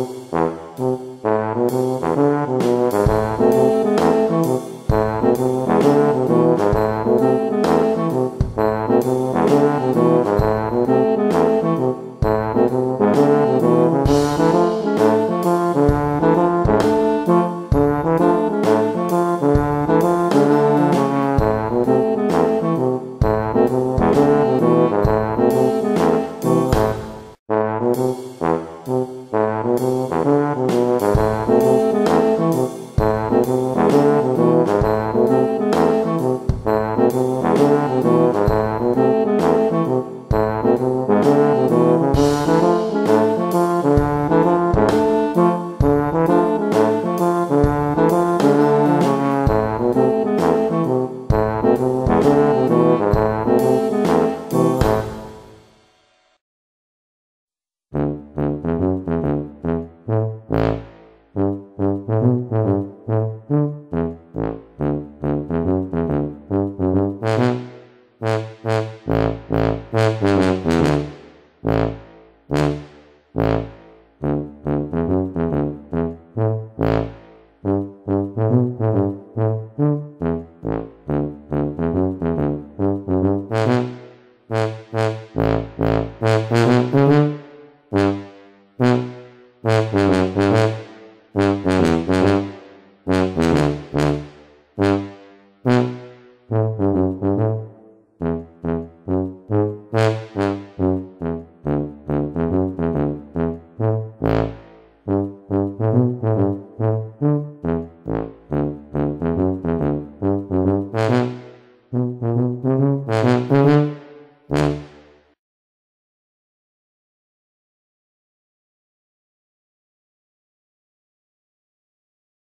Música